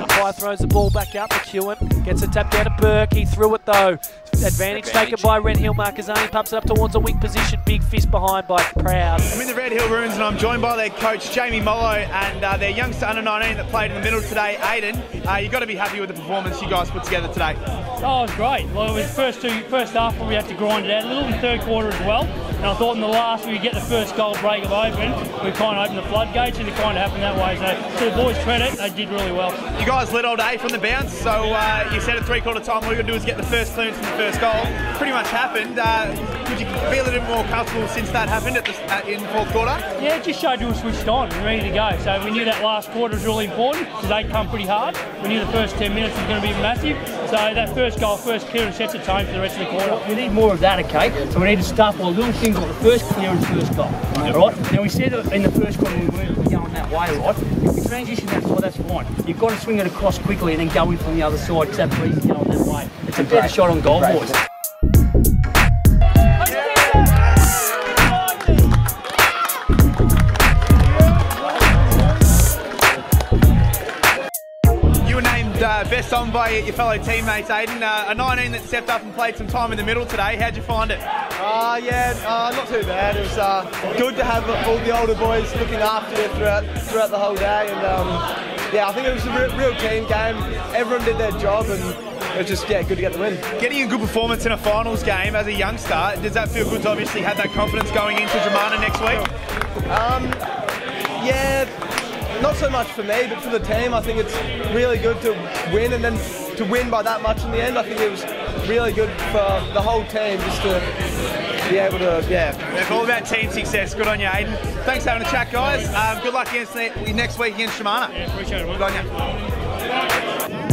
Umpire throws the ball back out Kewen. Gets it tapped down to Burke. He threw it though. Advantage, taken by Red Hill. Marcazani pumps it up towards a wing position. Big fist behind by Proud. I'm in the Red Hill Ruins and I'm joined by their coach Jamie Mollo and uh, their youngster under 19 that played in the middle today, Aiden. Uh, you've got to be happy with the performance you guys put together today. Oh, it was great. Well, it was first two, first half where we had to grind it out a little in the third quarter as well. And I thought in the last we get the first goal break of open, we kind of opened the floodgates and it kind of happened that way. So to the boys' credit, they did really well. You guys led all day from the bounce, so uh, you said at three quarter time all you got to do is get the first clearance from the first goal. Pretty much happened. Uh, could you feel a little more comfortable since that happened at the, uh, in fourth quarter? Yeah, it just showed you were switched on and ready to go. So we knew that last quarter was really important because they come pretty hard. We knew the first 10 minutes was going to be massive. So that first goal, first clearance sets the tone for the rest of the quarter. We need more of that, okay? So we need to start with a little thing like the first clearance, first goal, right? Now we said that in the first quarter we weren't going that way, right? Transition that side, that's fine. You've got to swing it across quickly and then go in from the other side because that breeze going that way. It's a better shot on goal, boys. Uh, best on by your fellow teammates, Aiden. Uh, a 19 that stepped up and played some time in the middle today. How'd you find it? Uh, yeah, uh, not too bad. It was uh, good to have all the older boys looking after you throughout throughout the whole day, and um, yeah, I think it was a real, real team game. Everyone did their job, and it was just yeah, good to get the win. Getting a good performance in a finals game as a youngster, does that feel good to obviously have that confidence going into Dromana next week? Um, yeah, not so much for me, but for the team, I think it's really good to win, and then to win by that much in the end, I think it was really good for the whole team just to be able to yeah. It's all about team success. Good on you, Aiden. Thanks for having a chat, guys. Um, good luck against the, next week against Dromana. Yeah, appreciate it. Good on you.